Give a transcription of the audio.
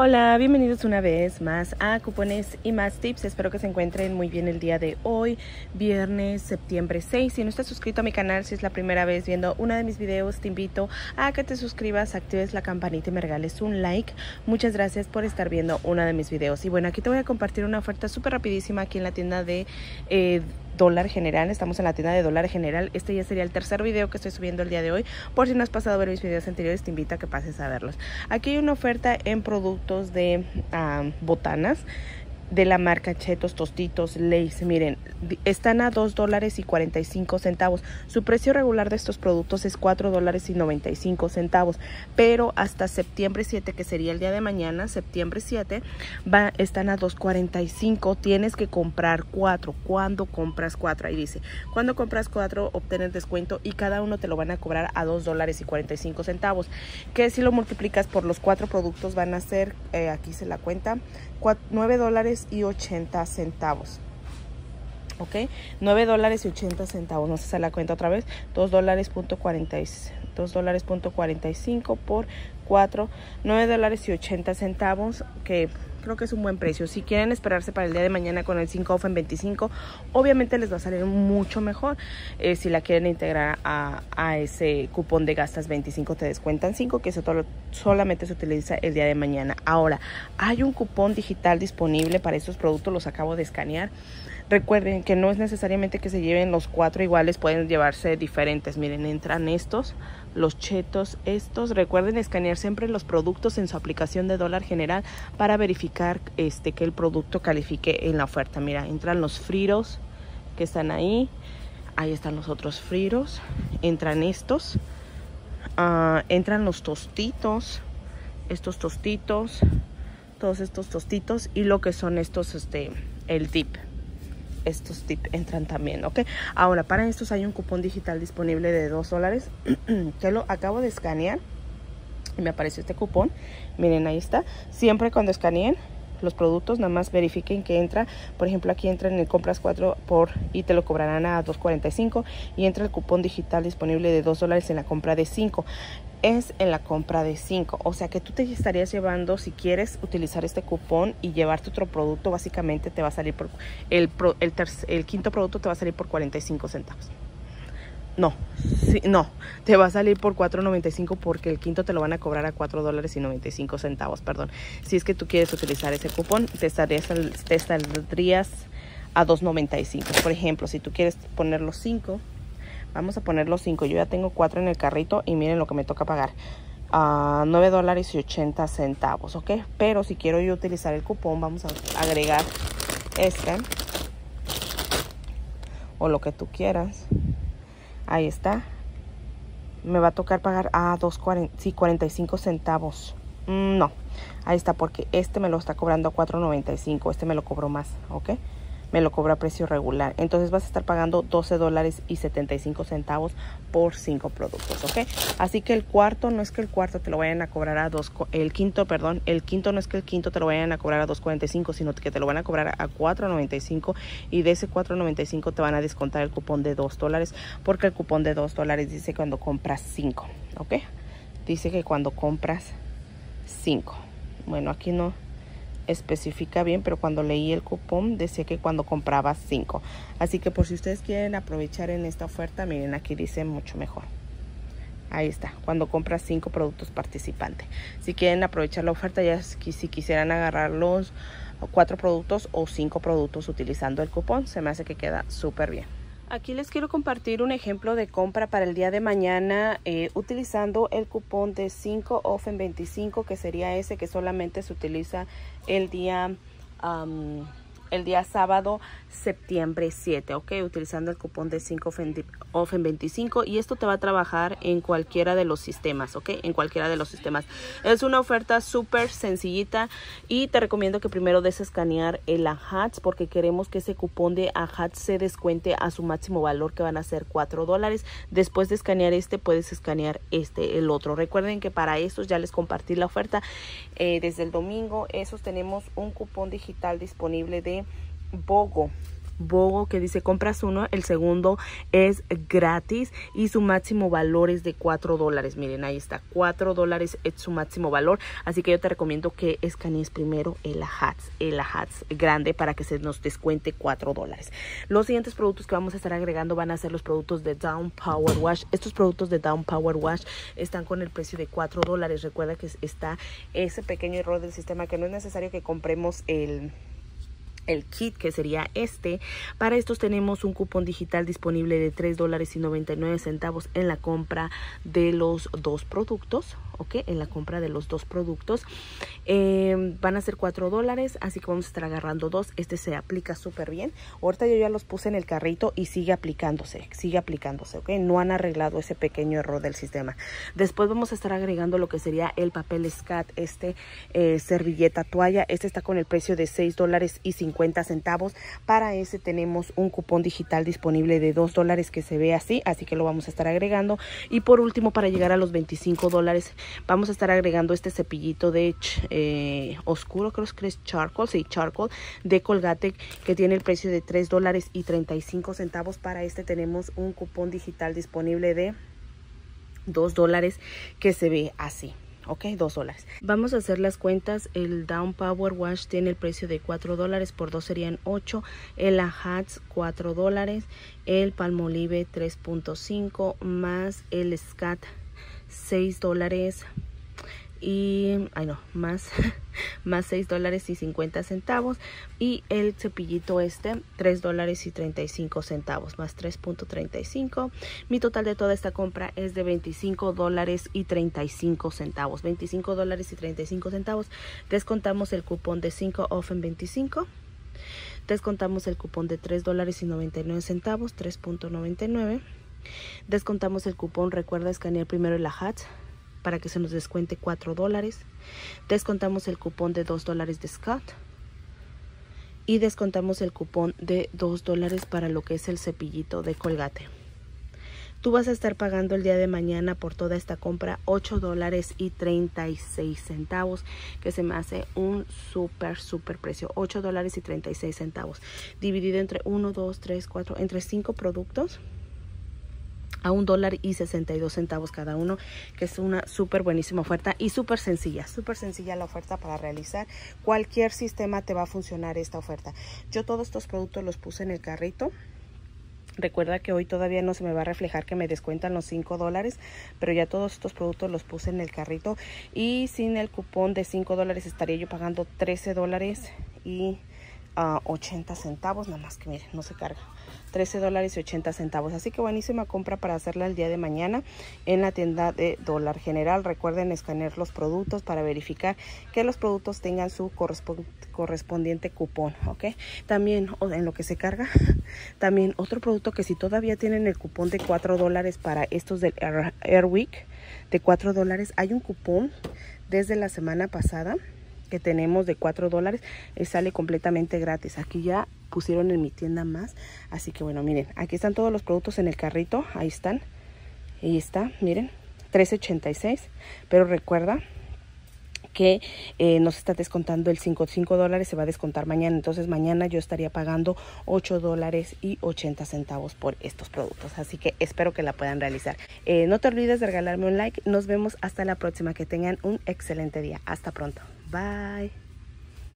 Hola, bienvenidos una vez más a Cupones y más tips. Espero que se encuentren muy bien el día de hoy, viernes, septiembre 6. Si no estás suscrito a mi canal, si es la primera vez viendo uno de mis videos, te invito a que te suscribas, actives la campanita y me regales un like. Muchas gracias por estar viendo uno de mis videos. Y bueno, aquí te voy a compartir una oferta súper rapidísima aquí en la tienda de... Eh, dólar general. Estamos en la tienda de dólar general. Este ya sería el tercer video que estoy subiendo el día de hoy. Por si no has pasado a ver mis videos anteriores, te invito a que pases a verlos. Aquí hay una oferta en productos de ah, botanas de la marca Chetos Tostitos Lace. Miren, están a 2 dólares y 45 centavos. Su precio regular de estos productos es 4 dólares y 95 centavos. Pero hasta septiembre 7, que sería el día de mañana, septiembre 7, va, están a 2.45. Tienes que comprar 4. ¿Cuándo compras 4? Ahí dice, cuando compras 4 obtienes descuento y cada uno te lo van a cobrar a 2 dólares y 45 centavos. Que si lo multiplicas por los 4 productos van a ser, eh, aquí se la cuenta, 9 dólares y 80 centavos. ¿Ok? 9 dólares y 80 centavos. No se la cuenta otra vez. 2 dólares punto 2 dólares punto 45 por 4. 9 dólares y 80 centavos. Que creo que es un buen precio. Si quieren esperarse para el día de mañana con el 5 off en 25, obviamente les va a salir mucho mejor. Eh, si la quieren integrar a, a, ese cupón de gastas 25, te descuentan 5, que eso solamente se utiliza el día de mañana. Ahora, hay un cupón digital disponible para estos productos, los acabo de escanear. Recuerden que no es necesariamente que se lleven los cuatro iguales, pueden llevarse diferentes. Miren, entran estos, los chetos estos. Recuerden escanear siempre los productos en su aplicación de dólar general para verificar este, que el producto califique en la oferta. Mira, entran los friros que están ahí. Ahí están los otros friros. Entran estos. Uh, entran los tostitos. Estos tostitos. Todos estos tostitos. Y lo que son estos, este, el dip estos tips entran también, ¿ok? Ahora, para estos hay un cupón digital disponible de 2 dólares que lo acabo de escanear y me apareció este cupón. Miren, ahí está. Siempre cuando escaneen los productos, nada más verifiquen que entra, por ejemplo aquí entra en el compras 4 por y te lo cobrarán a 2.45 y entra el cupón digital disponible de 2 dólares en la compra de 5 es en la compra de 5 o sea que tú te estarías llevando si quieres utilizar este cupón y llevarte otro producto básicamente te va a salir por el, el, el quinto producto te va a salir por 45 centavos no, no, te va a salir por 4.95 porque el quinto te lo van a cobrar a 4 dólares y 95 centavos, perdón. Si es que tú quieres utilizar ese cupón, te, estarías, te saldrías a 2.95. Por ejemplo, si tú quieres poner los 5, vamos a poner los 5. Yo ya tengo 4 en el carrito y miren lo que me toca pagar. a 9 dólares y 80 centavos, ¿ok? Pero si quiero yo utilizar el cupón, vamos a agregar este o lo que tú quieras. Ahí está. Me va a tocar pagar a 2.40, sí, 45 centavos. Mm, no, ahí está porque este me lo está cobrando a 4.95. Este me lo cobró más, ¿ok? Me lo cobra a precio regular. Entonces vas a estar pagando 12 dólares y 75 centavos por 5 productos, ¿ok? Así que el cuarto no es que el cuarto te lo vayan a cobrar a 2, el quinto, perdón, el quinto no es que el quinto te lo vayan a cobrar a 2.45, sino que te lo van a cobrar a 4.95 y de ese 4.95 te van a descontar el cupón de 2 dólares porque el cupón de 2 dólares dice cuando compras 5, ¿ok? Dice que cuando compras 5. Bueno, aquí no especifica bien, pero cuando leí el cupón decía que cuando compraba 5. Así que por si ustedes quieren aprovechar en esta oferta, miren aquí dice mucho mejor. Ahí está, cuando compras 5 productos participantes. Si quieren aprovechar la oferta, ya si quisieran agarrar los 4 productos o 5 productos utilizando el cupón, se me hace que queda súper bien. Aquí les quiero compartir un ejemplo de compra para el día de mañana eh, utilizando el cupón de 5 off en 25 que sería ese que solamente se utiliza el día el día sábado septiembre 7, ok, utilizando el cupón de 5 off en 25 y esto te va a trabajar en cualquiera de los sistemas, ok, en cualquiera de los sistemas. Es una oferta súper sencillita y te recomiendo que primero des escanear el AHATS porque queremos que ese cupón de AHATS se descuente a su máximo valor que van a ser 4 dólares. Después de escanear este puedes escanear este, el otro. Recuerden que para esos ya les compartí la oferta eh, desde el domingo. Esos tenemos un cupón digital disponible de Bogo. BOGO que dice compras uno, el segundo es gratis y su máximo valor es de 4 dólares. Miren, ahí está, 4 dólares es su máximo valor. Así que yo te recomiendo que escanees primero el Hats, el Hats grande para que se nos descuente 4 dólares. Los siguientes productos que vamos a estar agregando van a ser los productos de Down Power Wash. Estos productos de Down Power Wash están con el precio de 4 dólares. Recuerda que está ese pequeño error del sistema que no es necesario que compremos el el kit que sería este. Para estos tenemos un cupón digital disponible de 3 dólares y 99 centavos en la compra de los dos productos. ¿ok? En la compra de los dos productos. Eh, van a ser 4 dólares, así que vamos a estar agarrando dos. Este se aplica súper bien. Ahorita yo ya los puse en el carrito y sigue aplicándose, sigue aplicándose, ¿ok? No han arreglado ese pequeño error del sistema. Después vamos a estar agregando lo que sería el papel SCAT, este eh, servilleta toalla. Este está con el precio de 6 dólares y 50 centavos. Para ese tenemos un cupón digital disponible de 2 dólares que se ve así, así que lo vamos a estar agregando. Y por último, para llegar a los 25 dólares Vamos a estar agregando este cepillito de eh, oscuro, creo que es charcoal, sí, charcoal, de Colgate, que tiene el precio de 3 dólares y 35 centavos. Para este tenemos un cupón digital disponible de 2 dólares que se ve así. Ok, 2 dólares. Vamos a hacer las cuentas. El Down Power Wash tiene el precio de 4 dólares. Por 2 serían 8. El Hats 4 dólares. El Palmolive 3.5 más el Scat 6 dólares y ay no más más 6 dólares y 50 centavos. Y el cepillito este 3 dólares y 35 centavos más 3.35 mi total de toda esta compra es de 25 dólares y 35 centavos. 25 dólares y 35 centavos. Descontamos el cupón de 5 off en 25 descontamos el cupón de 3 dólares y 99 centavos 3.99 Descontamos el cupón, recuerda escanear primero el HAT para que se nos descuente 4 dólares. Descontamos el cupón de 2 dólares de Scott. Y descontamos el cupón de 2 dólares para lo que es el cepillito de colgate. Tú vas a estar pagando el día de mañana por toda esta compra 8 dólares y 36 centavos, que se me hace un súper, súper precio. 8 dólares y 36 centavos. Dividido entre 1, 2, 3, 4, entre 5 productos a un dólar y 62 centavos cada uno que es una súper buenísima oferta y súper sencilla. Súper sencilla la oferta para realizar. Cualquier sistema te va a funcionar esta oferta. Yo todos estos productos los puse en el carrito. Recuerda que hoy todavía no se me va a reflejar que me descuentan los 5 dólares, pero ya todos estos productos los puse en el carrito y sin el cupón de 5 dólares estaría yo pagando 13 dólares y 80 centavos, nada más que miren, no se carga. 13 dólares y 80 centavos. Así que buenísima compra para hacerla el día de mañana en la tienda de Dólar General. Recuerden escanear los productos para verificar que los productos tengan su correspondiente cupón, ¿ok? También en lo que se carga, también otro producto que si todavía tienen el cupón de 4 dólares para estos del Air Week de 4 dólares, hay un cupón desde la semana pasada que tenemos de 4 dólares eh, sale completamente gratis. Aquí ya pusieron en mi tienda más. Así que bueno, miren, aquí están todos los productos en el carrito. Ahí están. Ahí está, miren, 3.86. Pero recuerda que eh, nos está descontando el 5, 5 dólares se va a descontar mañana. Entonces mañana yo estaría pagando 8 dólares y 80 centavos por estos productos. Así que espero que la puedan realizar. Eh, no te olvides de regalarme un like. Nos vemos hasta la próxima. Que tengan un excelente día. Hasta pronto. Bye.